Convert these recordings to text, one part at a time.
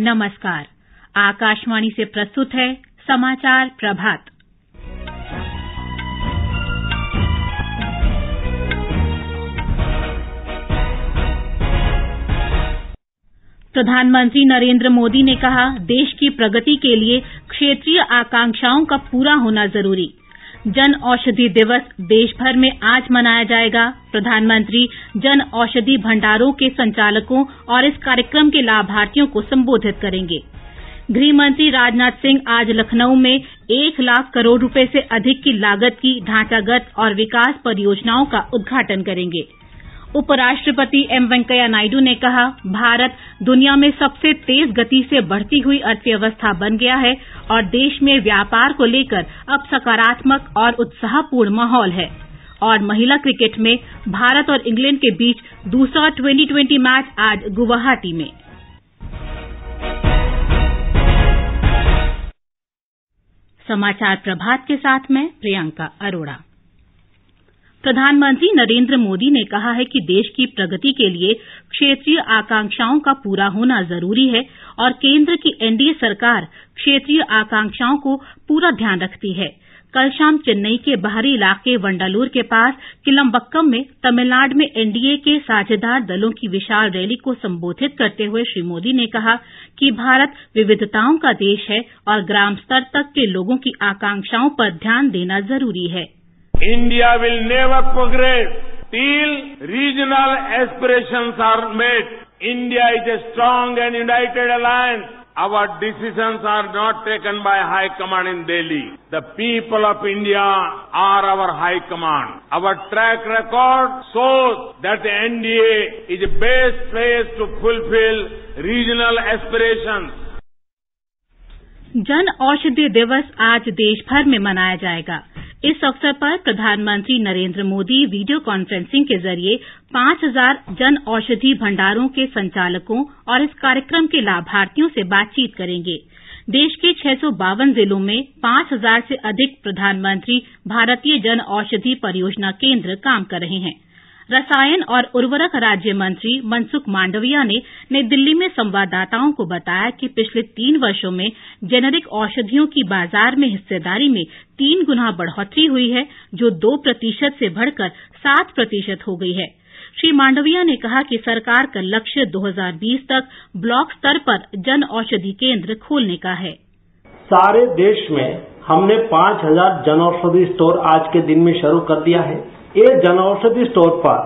नमस्कार। आकाशवाणी से प्रस्तुत है समाचार प्रभात। प्रधानमंत्री नरेंद्र मोदी ने कहा, देश की प्रगति के लिए क्षेत्रीय आकांक्षाओं का पूरा होना ज़रूरी। जन औषधि दिवस देशभर में आज मनाया जाएगा। प्रधानमंत्री जन औषधि भंडारों के संचालकों और इस कार्यक्रम के लाभार्थियों को संबोधित करेंगे। गृह मंत्री राजनाथ सिंह आज लखनऊ में एक लाख करोड़ रुपए से अधिक की लागत की ढांचागत और विकास परियोजनाओं का उद्घाटन करेंगे। उपराष्ट्रपति एम वेंकैया नायडू ने कहा, भारत दुनिया में सबसे तेज गति से बढ़ती हुई अर्थव्यवस्था बन गया है और देश में व्यापार को लेकर अब सकारात्मक और उत्साहपूर्ण माहौल है। और महिला क्रिकेट में भारत और इंग्लैंड के बीच दूसरा ट्वेंटी ट्वेंटी मैच आज गुवाहाटी में। समाचार प्रभात के साथ मैं प्रियंका अरोड़ा। प्रधानमंत्री नरेंद्र मोदी ने कहा है कि देश की प्रगति के लिए क्षेत्रीय आकांक्षाओं का पूरा होना ज़रूरी है और केंद्र की एनडीए सरकार क्षेत्रीय आकांक्षाओं को पूरा ध्यान रखती है। कल शाम चेन्नई के बाहरी इलाके वंडालूर के पास किलम्बक्कम में तमिलनाडु में एनडीए के साझेदार दलों की विशाल रैली को संबोधित करते हुए श्री मोदी ने कहा कि भारत विविधताओं का देश है और ग्राम स्तर तक के लोगों की आकांक्षाओं पर ध्यान देना ज़रूरी है। India will never progress till regional aspirations are met. India is a strong and united alliance. Our decisions are not taken by High Command in Delhi. The people of India are our High Command. Our track record shows that the NDA is the best place to fulfill regional aspirations. Jan Aushadhi दिवस आज देश भर में मनाया जाएगा इस अवसर पर प्रधानमंत्री नरेन्द्र मोदी वीडियो कॉन्फ्रेंसिंग के ज़रिए पाँच हज़ार जन औषधि भंडारों के संचालकों और इस कार्यक्रम के लाभार्थियों से बातचीत करेंगे। देश के छह सौ बावन जिलों में पाँच हज़ार से अधिक प्रधानमंत्री भारतीय जन औषधि परियोजना केन्द्र काम कर रहे हैं। रसायन और उर्वरक राज्य मंत्री मनसुख मांडविया ने नई दिल्ली में संवाददाताओं को बताया कि पिछले तीन वर्षो में जेनेरिक औषधियों की बाज़ार में हिस्सेदारी में तीन गुना बढ़ोतरी हुई है, जो दो प्रतिशत से बढ़कर सात प्रतिशत हो गई है। श्री मांडविया ने कहा कि सरकार का लक्ष्य 2020 तक ब्लॉक स्तर पर जन औषधि केंद्र खोलने का है। सारे देश में हमने पाँच हज़ार जन औषधि स्टोर आज के दिन में शुरू कर दिया है। ये जनऔषधि स्टोर पर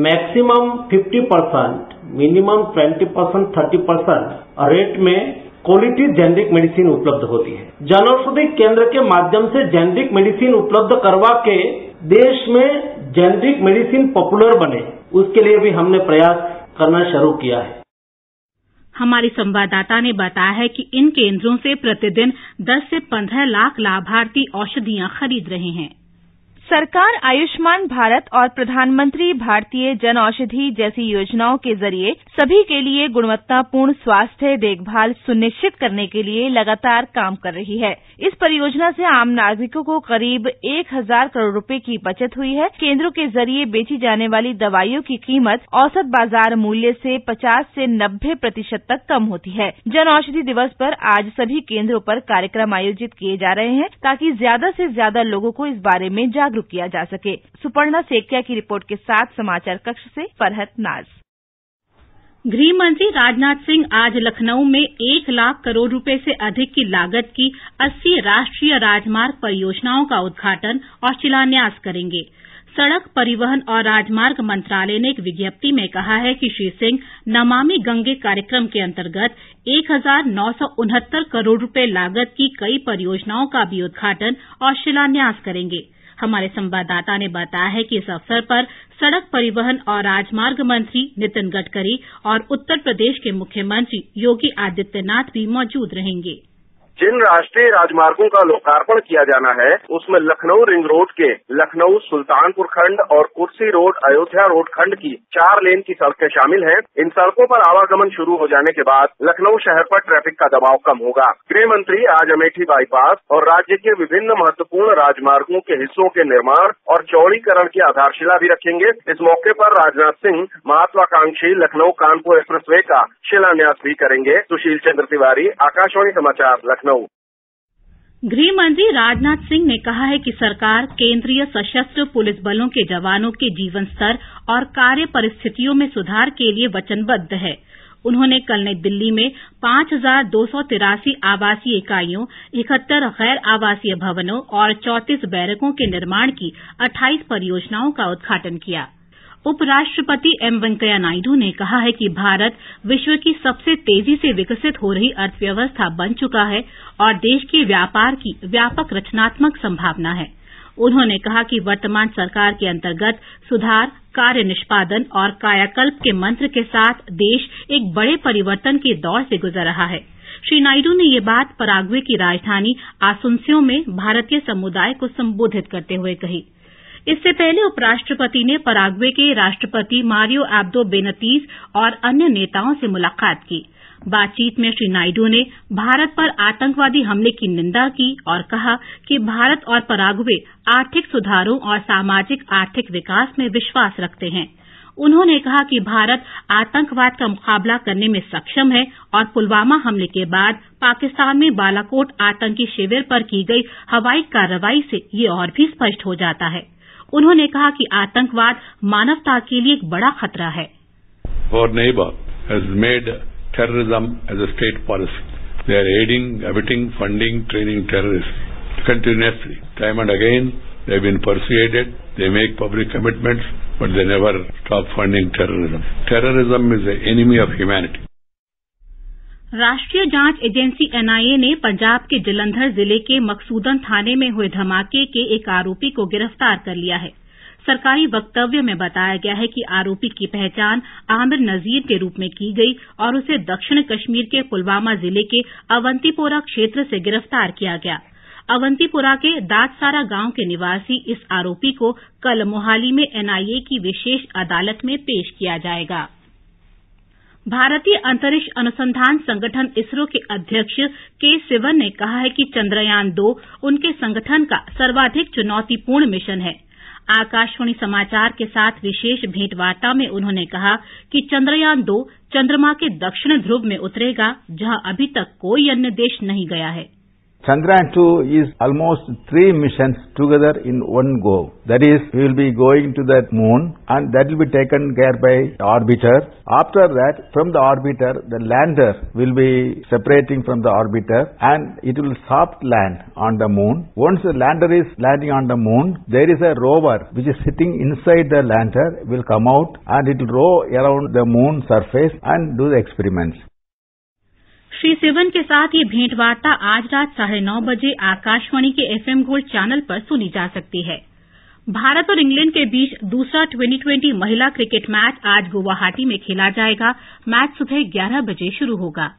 maximum 50 percent, minimum 20 percent 30 percent rate में क्वालिटी जेनरिक मेडिसिन उपलब्ध होती है। जनऔषधि केंद्र के माध्यम से जेनरिक मेडिसिन उपलब्ध करवा के देश में जेनरिक मेडिसिन पॉपुलर बने, उसके लिए भी हमने प्रयास करना शुरू किया है। हमारी संवाददाता ने बताया है कि इन केंद्रों से प्रतिदिन 10 से 15 लाख लाभार्थी औषधियाँ खरीद रहे हैं। सरकार आयुष्मान भारत और प्रधानमंत्री भारतीय जन औषधि जैसी योजनाओं के ज़रिए सभी के लिए गुणवत्तापूर्ण स्वास्थ्य देखभाल सुनिश्चित करने के लिए लगातार काम कर रही है। इस परियोजना से आम नागरिकों को करीब एक हज़ार करोड़ रुपए की बचत हुई है। केंद्रों के ज़रिए बेची जाने वाली दवाइयों की कीमत औसत बाज़ार मूल्य से 50 से 90 प्रतिशत तक कम होती है। जन औषधि दिवस पर आज सभी केंद्रों पर कार्यक्रम आयोजित किए जा रहे हैं ताकि ज़्यादा से ज़्यादा लोगों को इस बारे में जागरूक किया जा सके। सुपर्णा सेकिया की रिपोर्ट के साथ समाचार कक्ष से फरहत नाज। गृह मंत्री राजनाथ सिंह आज लखनऊ में एक लाख करोड़ रुपए से अधिक की लागत की अस्सी राष्ट्रीय राजमार्ग परियोजनाओं का उद्घाटन और शिलान्यास करेंगे। सड़क परिवहन और राजमार्ग मंत्रालय ने एक विज्ञप्ति में कहा है कि श्री सिंह नमामि गंगे कार्यक्रम के अंतर्गत एक हज़ार नौ सौ उनहत्तर करोड़ रुपए लागत की कई परियोजनाओं का भी उद्घाटन और शिलान्यास करेंगे। हमारे संवाददाता ने बताया है कि इस अवसर पर सड़क परिवहन और राजमार्ग मंत्री नितिन गडकरी और उत्तर प्रदेश के मुख्यमंत्री योगी आदित्यनाथ भी मौजूद रहेंगे। जिन राष्ट्रीय राजमार्गो का लोकार्पण किया जाना है, उसमें लखनऊ रिंग रोड के लखनऊ सुल्तानपुर खंड और कुर्सी रोड, अयोध्या रोड खंड की चार लेन की सड़कें शामिल हैं। इन सड़कों पर आवागमन शुरू हो जाने के बाद लखनऊ शहर पर ट्रैफ़िक का दबाव कम होगा। गृह मंत्री आज अमेठी बाईपास और राज्य के विभिन्न महत्वपूर्ण राजमार्गो के हिस्सों के निर्माण और चौड़ीकरण की आधारशिला भी रखेंगे। इस मौके पर राजनाथ सिंह, महत्वाकांक्षी लखनऊ कानपुर एक्सप्रेस वे का शिलान्यास भी करेंगे। सुशील चंद्र तिवारी, आकाशवाणी समाचार, लखनऊ। गृह मंत्री राजनाथ सिंह ने कहा है कि सरकार केंद्रीय सशस्त्र पुलिस बलों के जवानों के जीवन स्तर और कार्य परिस्थितियों में सुधार के लिए वचनबद्ध है। उन्होंने कल नई दिल्ली में पाँच हज़ार दो सौ तिरासी आवासीय इकाइयों, इकहत्तर गैर आवासीय भवनों और चौंतीस बैरकों के निर्माण की अट्ठाईस परियोजनाओं का उद्घाटन किया। उपराष्ट्रपति एम वेंकैया नायडू ने कहा है कि भारत विश्व की सबसे तेज़ी से विकसित हो रही अर्थव्यवस्था बन चुका है और देश के व्यापार की व्यापक रचनात्मक संभावना है। उन्होंने कहा कि वर्तमान सरकार के अंतर्गत सुधार, कार्य निष्पादन और कायाकल्प के मंत्र के साथ देश एक बड़े परिवर्तन के दौर से गुजर रहा है। श्री नायडू ने ये बात पराग्वे की राजधानी आसुन्सियों में भारतीय समुदाय को संबोधित करते हुए कही। इससे पहले उपराष्ट्रपति ने पराग्वे के राष्ट्रपति मारियो एब्दो बेनतीस और अन्य नेताओं से मुलाकात की। बातचीत में श्री नायडू ने भारत पर आतंकवादी हमले की निंदा की और कहा कि भारत और पराग्वे आर्थिक सुधारों और सामाजिक आर्थिक विकास में विश्वास रखते हैं। उन्होंने कहा कि भारत आतंकवाद का मुकाबला करने में सक्षम है और पुलवामा हमले के बाद पाकिस्तान में बालाकोट आतंकी शिविर पर की गई हवाई कार्रवाई से ये और भी स्पष्ट हो जाता है। उन्होंने कहा कि आतंकवाद मानवता के लिए एक बड़ा खतरा है। और neighbour has made terrorism as a state policy they are aiding abetting funding training terrorist continuously time and again they been persuaded they make public commitments but they never terrorism terrorism is enemy of humanity राष्ट्रीय जाँच agency NIA ने पंजाब के जलंधर ज़िले के मकसूदन थाने में हुए धमाके के एक आरोपी को गिरफ़्तार कर लिया है। सरकारी वक्तव्य में बताया गया है कि आरोपी की पहचान आमिर नजीर के रूप में की गई और उसे दक्षिण कश्मीर के पुलवामा ज़िले के अवंतीपोरा क्षेत्र से गिरफ़्तार किया गया। अवंतीपुरा के दादसारा गाँव के निवासी इस आरोपी को कल मोहाली में एनआईए की विशेष अदालत में पेश किया जाएगा। भारतीय अंतरिक्ष अनुसंधान संगठन इसरो के अध्यक्ष के सिवन ने कहा है कि चंद्रयान दो उनके संगठन का सर्वाधिक चुनौतीपूर्ण मिशन है। आकाशवाणी समाचार के साथ विशेष भेंटवार्ता में उन्होंने कहा कि चंद्रयान दो चंद्रमा के दक्षिण ध्रुव में उतरेगा, जहाँ अभी तक कोई अन्य देश नहीं गया है। Chandrayaan 2 is almost three missions together in one go. That is, we will be going to the moon and that will be taken care by the orbiter. After that, from the orbiter, the lander will be separating from the orbiter and it will soft land on the moon. Once the lander is landing on the moon, there is a rover which is sitting inside the lander will come out and it will row around the moon surface and do the experiments. Shri Sivan के साथ ये भेंटवार्ता आज रात साढ़े नौ बजे आकाशवाणी के FM gold channel पर सुनी जा सकती है। भारत और इंग्लैंड के बीच दूसरा ट्वेंटी ट्वेंटी महिला क्रिकेट मैच आज गुवाहाटी में खेला जाएगा। मैच सुबह ग्यारह बजे शुरू होगा।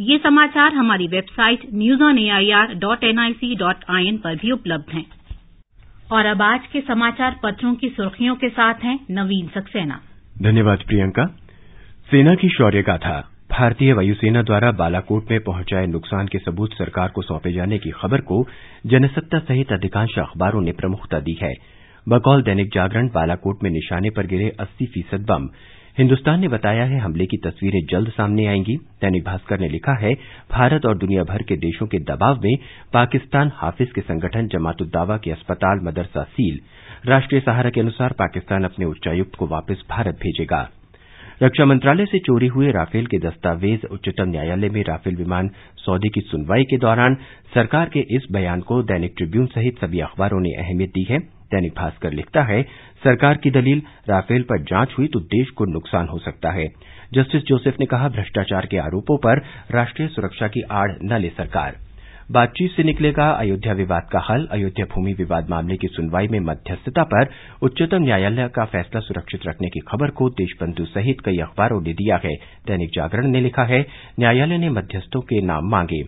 ये समाचार हमारी website news on AIR dot NIC dot IN पर भी उपलब्ध हैं। और अब आज के समाचार पत्रों की सुर्खियों के साथ हैं नवीन सक्सेना। धन्यवाद प्रियंका। सेना की शौर्य गाथा। भारतीय वायुसेना द्वारा बालाकोट में पहुँचाए नुकसान के सबूत सरकार को सौंपे जाने की खबर को जनसत्ता सहित अधिकांश अखबारों ने प्रमुखता दी है। बकौल दैनिक जागरण बालाकोट में निशाने पर गिरे अस्सी फ़ीसद बम। हिंदुस्तान ने बताया है हमले की तस्वीरें जल्द सामने आएँगी। दैनिक भास्कर ने लिखा है, भारत और दुनिया भर के देशों के दबाव में पाकिस्तान हाफिज के संगठन जमात जमातुद्दावा के अस्पताल, मदरसा, सील। राष्ट्रीय सहारा के अनुसार पाकिस्तान अपने उच्चायुक्त को वापस भारत भेजेगा। रक्षा मंत्रालय से चोरी हुए राफेल के दस्तावेज़ उच्चतम न्यायालय में राफेल विमान सौदे की सुनवाई के दौरान सरकार के इस बयान को दैनिक ट्रिब्यून सहित सभी अखबारों ने अहमियत दी है। दैनिक भास्कर लिखता है, सरकार की दलील, राफेल पर जाँच हुई तो देश को नुकसान हो सकता है। जस्टिस जोसेफ ने कहा, भ्रष्टाचार के आरोपों पर राष्ट्रीय सुरक्षा की आड़ न ले सरकार। बातचीत से निकलेगा अयोध्या विवाद का हल। अयोध्या भूमि विवाद मामले की सुनवाई में मध्यस्थता पर उच्चतम न्यायालय का फैसला सुरक्षित रखने की खबर को देशबंधु सहित कई अखबारों ने दिया है। दैनिक जागरण ने लिखा है, न्यायालय ने मध्यस्थों के नाम मांगे।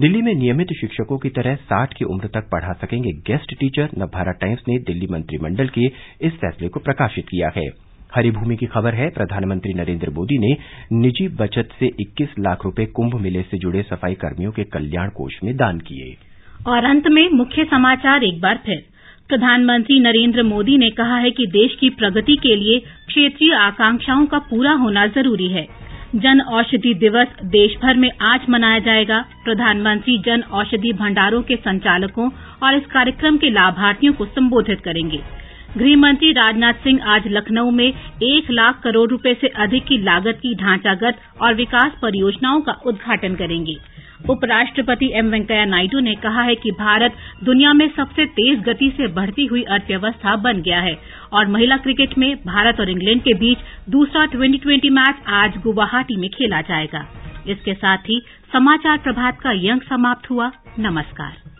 दिल्ली में नियमित शिक्षकों की तरह साठ की उम्र तक पढ़ा सकेंगे गेस्ट टीचर। नवभारत टाइम्स ने दिल्ली मंत्रिमंडल के इस फैसले को प्रकाशित किया है। हरिभूमि की खबर है, प्रधानमंत्री नरेंद्र मोदी ने निजी बचत से 21 लाख रुपए कुंभ मेले से जुड़े सफ़ाई कर्मियों के कल्याण कोष में दान किए। और अंत में मुख्य समाचार एक बार फिर। प्रधानमंत्री नरेंद्र मोदी ने कहा है कि देश की प्रगति के लिए क्षेत्रीय आकांक्षाओं का पूरा होना ज़रूरी है। जन औषधि दिवस देश भर में आज मनाया जाएगा। प्रधानमंत्री जन औषधि भंडारों के संचालकों और इस कार्यक्रम के लाभार्थियों को संबोधित करेंगे। गृहमंत्री राजनाथ सिंह आज लखनऊ में एक लाख करोड़ रुपए से अधिक की लागत की ढांचागत और विकास परियोजनाओं का उद्घाटन करेंगे। उपराष्ट्रपति एम वेंकैया नायडू ने कहा है कि भारत दुनिया में सबसे तेज गति से बढ़ती हुई अर्थव्यवस्था बन गया है और महिला क्रिकेट में भारत और इंग्लैंड के बीच दूसरा ट्वेंटी ट्वेंटी मैच आज गुवाहाटी में खेला जाएगा। इसके साथ ही समाचार प्रभात का यंग समाप्त हुआ। नमस्कार।